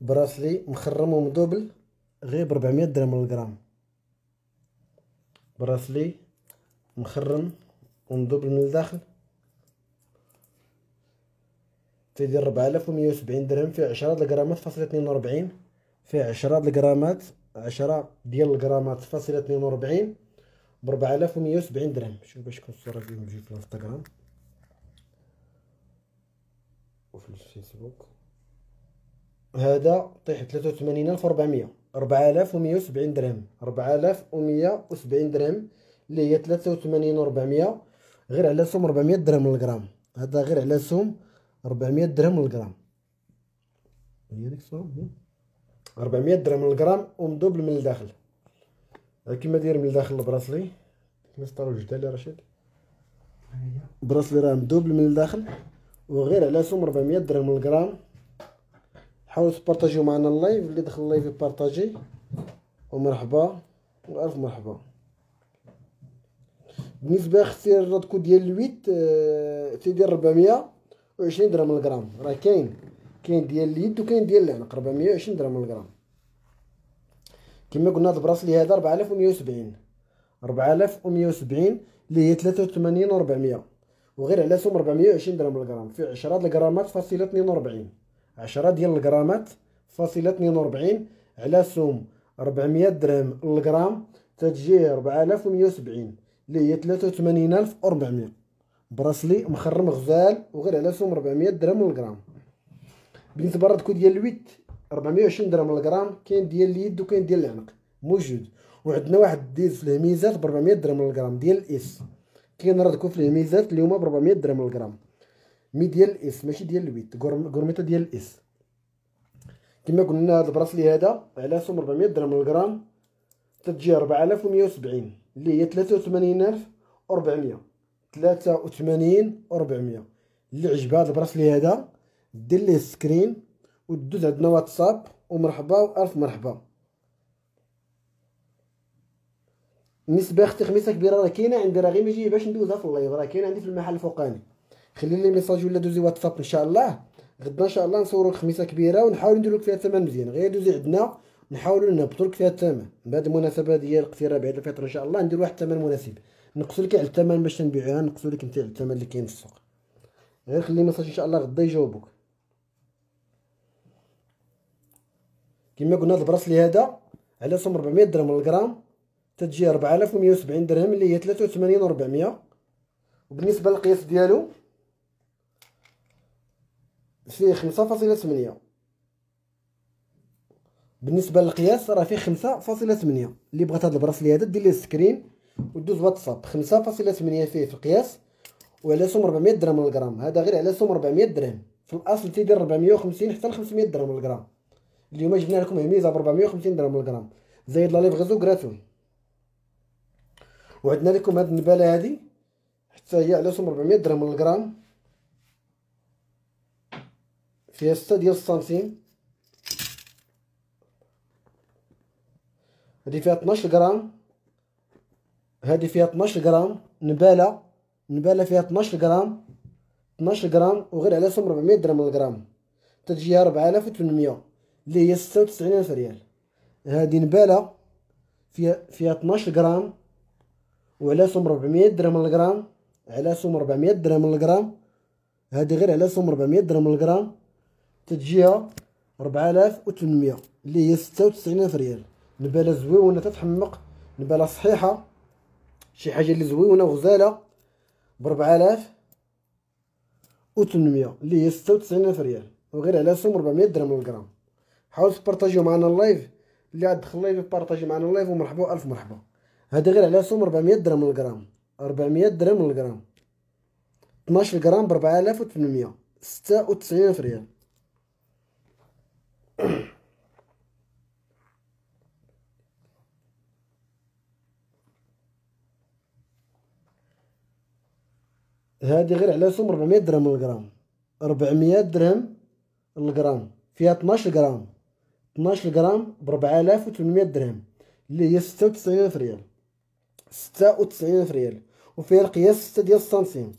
براسلي مخرم ومدوبل غير بربعمية درهم للغرام براسلي مخرم ومدوبل من الداخل. تيدير ربعة آلاف ومية وسبعين درهم فيه عشرة الغرامات فاصلة اثنين وربعين. فيه الغرامات عشرة ديال الغرامات فاصلة اثنين وربعين. بربعة آلاف ومية وسبعين درهم. شوف باش تكون الصورة ديالهم في الانستغرام. وفي الفيسبوك. هذا طيح ثلاثة وثمانين ألف وربعمية ربعة آلاف ومية وسبعين درهم. ربعة آلاف ومية وسبعين درهم. اللي هي ثلاثة وثمانين وربعمية غير على سوم ربعمية درهم للغرام. هذا غير على سوم ربعمية درهم للغرام. هي ديك الصورة ربعمية درهم للغرام ومدوبل من الداخل. كيما داير من الداخل البراسلي. كيما سطرو جدالي رشيد. bracelet راه مدوبل من الداخل. وغير على سوم ربعمية درهم للغرام. حاولوا تبارطاجيو معنا ال live اللي دخل ال live يبارطاجي. ومرحبا. والف مرحبا. بالنسبة أختي الرادكو ديال ال huit آه تيدير ربعمية وعشرين درهم للغرام راه كاين كاين ديال اليد وكاين ديال العنق ربعمية وعشرين درهم للغرام كما قلنا هاد ال bracelet هذا ربعة آلاف ومية وسبعين. ربعة آلاف ومية وسبعين اللي هي ثلاثة وثمانين وربعمية. وغير على سوم ربعمية وعشرين درهم للغرام في عشرة الغرامات فاصلة اثنين وربعين عشرة ديال الغرامات فاصلة اثنين وربعين على سوم ربعمية درهم للغرام تتجي ربعة آلاف ومية وسبعين اللي هي ثلاثة وثمانين ألف وربعمية bracelet مخرم غزال وغير على سوم ربعمية درهم للغرام بالنسبة للردكو ديال ال huit ربعمية وعشرين درهم للغرام كاين ديال اليد وكاين ديال العنق. موجود. وعندنا واحد ديز في الهميزات بربعمية درهم للغرام ديال ال S. كاين ردكو في الهميزات اليوم بربعمية درهم للغرام mais ديال ال S ماشي ديال ال huit. غورميطا ديال ال S. كما قلنا هذا ال bracelet هذا على سوم 400 درهم للغرام تتجي 4170 اللي هي 83400 83 400 اللي عجبها هذا ال bracelet هذا دير ليه screen ودوز عندنا واتساب. ومرحبا وألف مرحبا. بالنسبة أختي خميسة كبيرة راه كاينة عندي راه غير ما باش ندوزها في ال live راه كاينة عندي في المحل الفوقاني. خلي لي message ولا دوزي واتساب ان شاء الله غدا ان شاء الله نصوروا خميسه كبيرة ونحاول ندير لك فيها الثمن مزيان. غير دوزي عندنا نحاولوا نهبطوا لك فيها الثمن بعد المناسبة ديال الاقتراب عيد الفطر ان شاء الله ندير واحد الثمن مناسب. نقصوا لك على الثمن باش نبيعوها نقصوا لك انت على الثمن اللي كاين في السوق. غير خلي message ان شاء الله غدا يجاوبوك. كما قلنا هذا ال bracelet هذا على سوم 400 درهم للغرام تتجي 4170 درهم اللي هي 83 و 400 وبالنسبة للقياس ديالو فيه خمسة فاصلة ثمانية. بالنسبة للقياس راه فيه خمسة فاصلة ثمانية. اللي بغات هاد ال bracelet هذا دير ليه screen ودوز واتساب. خمسة فاصلة ثمانية فيه في القياس وعلى سوم ربعمية درهم للغرام هذا غير على سوم ربعمية درهم. في الأصل تيدير ربعمية وخمسين حتى لخمسمية درهم للغرام اليوم جبنا لكم هميزة بربعمية وخمسين درهم للغرام زايد la livraison gratuite. وعندنا لكم هاد النبالة هادي حتى هي على سوم ربعمية درهم للغرام فيها ستة ديال السنتيم هادي فيها 12 غرام هادي فيها 12 غرام نبالة. نبالة فيها 12 غرام 12 غرام وغير على سوم 400 درهم للغرام تجيها 4800 اللي هي 96 ألف ريال. هادي نبالة. فيها فيها 12 غرام وعلى سوم 400 درهم للغرام على سوم 400 درهم للغرام هادي غير على سوم 400 درهم للغرام تتجيها ربعة آلاف وثمنمية اللي هي ستة وتسعين ألف ريال. نبالة زويونة تتحمق نبالة صحيحة. شي حاجة اللي وغزالة بربعة آلاف وثمنمية اللي هي ستة وتسعين ألف ريال. وغير على سوم ربعمية درهم للغرام حاولوا تبارطاجيو معنا ال live اللي عاد دخل ال live يبارطاجي معنا ال live ومرحبا ألف مرحبا. هذا غير على سوم ربعمية درهم للغرام ربعمية درهم للغرام 12 غرام ستة وتسعين ألف ريال. هادي غير على سوم 400 درهم للغرام 400 درهم للغرام فيها 12 غرام 12 غرام ب 4800 درهم. اللي هي 96000 ريال. 96000 ريال. وفيها القياس 6 ديال السنتيم.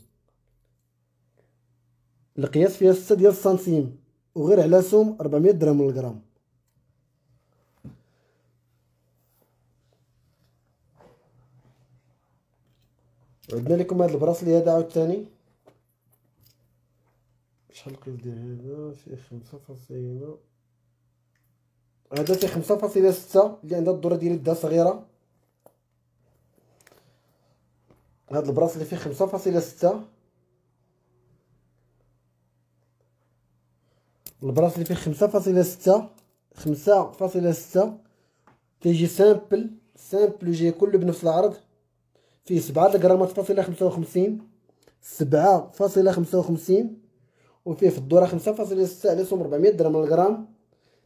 القياس فيها 6 ديال السنتيم. وغير على سوم 400 درهم للغرام وعندنا لكم هاد البراسلي هذا عاوتاني. شحال القياس ديال هذا؟ فيه خمسة فاصلة هذا فيه خمسة فاصلة ستة اللي عندها الدورة ديال يدها صغيرة. هاد ال bracelet فيه خمسة فاصلة ستة. ال bracelet فيه خمسة فاصلة ستة خمسة فاصلة ستة. تيجي simple simple يجي كله بنفس العرض. فيه سبعة غرامات فاصلة خمسة وخمسين سبعة فاصلة خمسة وخمسين وفيه في الدورة خمسة فاصلة ستة على سوم ربعمية درهم الغرام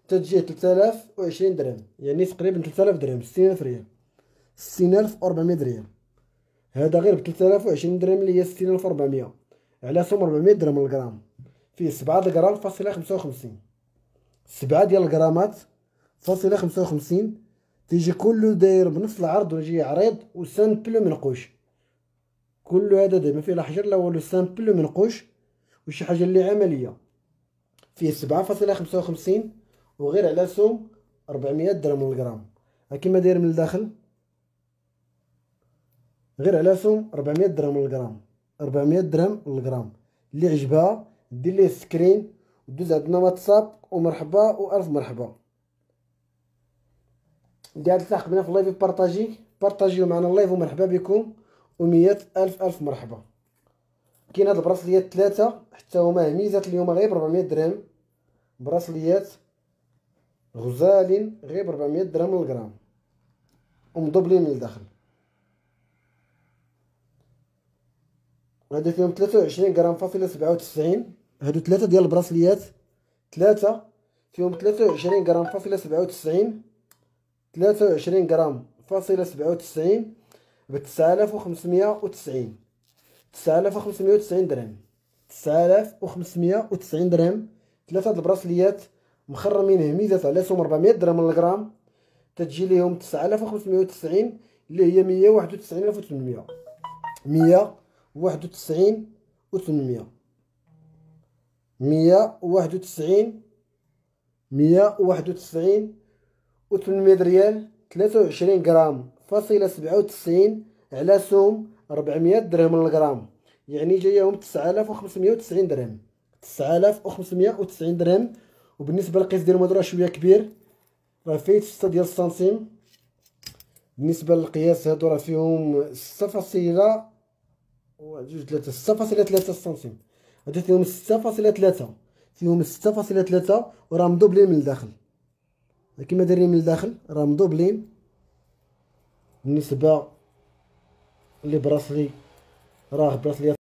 تتجي تلتالاف وعشرين درهم يعني تقريبا تلتالاف درهم ستين ألف ريال ستين ألف وربعمية ريال. هذا غير بتلتالاف وعشرين درهم اللي هي ستين ألف وربعمية على سوم ربعمية درهم الغرام فيه سبعة غرام فاصلة خمسة وخمسين سبعة ديال الغرامات فاصلة خمسة وخمسين تيجي كله داير بنفس العرض ويجي عريض و simple منقوش كله هذا داير ما فيه لا حجر لا والو simple منقوش وشي حاجة اللي عملية فيه سبعة فاصلة خمسة وخمسين وغير على سوم ربعمية درهم للغرام كيما داير من الداخل؟ غير على سوم ربعمية درهم للغرام ربعمية درهم للغرام اللي عجبها دير ليه screen ودوز عندنا واتساب ومرحبا وألف مرحبا. عاد تلاحق بنا في ال live بارطاجي بارطاجيو معنا ال live ومرحبا بكم. ومية ألف ألف مرحبا. كاين هاد البراسليات ثلاثة حتى هما هميزات اليوم غير بربعمية درهم. براسليات غزالين غير بربعمية درهم للغرام. ومضبلين من الداخل. هادو فيهم ثلاثة وعشرين غرام فاصلة سبعة وتسعين. هادو ثلاثة ديال البراسليات ثلاثة فيهم ثلاثة وعشرين غرام فاصلة سبعة وتسعين. ثلاثة وعشرين غرام فاصلة سبعة وتسعين بتسعة آلاف وخمسمية وتسعين. تسعة آلاف وخمسمية وتسعين درهم. تسعة آلاف وخمسمية وتسعين درهم. ثلاثة البراسليات مخرمين هميزات على سوم ربعمية درهم للغرام. تتجي ليهم تسعة آلاف وخمسمية وتسعين اللي هي مية واحد وتسعين ألف وثمنمية مية واحد وتسعين وثمنمية مية واحد وتسعين. مية واحد وتسعين. وثمنمية ريال ثلاثة وعشرين غرام فاصلة سبعة وتسعين على سوم ربعمية درهم للغرام. يعني جايهم تسعة آلاف وخمسمية وتسعين درهم. تسعة آلاف وخمسمية وتسعين درهم. وبالنسبة للقياس ديالهم هادو راه شوية كبير. راه فيه ستة ديال السنتيم. بالنسبة للقياس هادو راه فيهم ستة فاصلة جوج ثلاثة ستة فاصلة ثلاثة سنتيم هادو فيهم ستة فاصلة ثلاثة. فيهم ستة فاصلة ثلاثة وراه مدوبلين من الداخل. كيما دايرين من الداخل راه مدوبلين. بالنسبة لي براسلي راه براسلي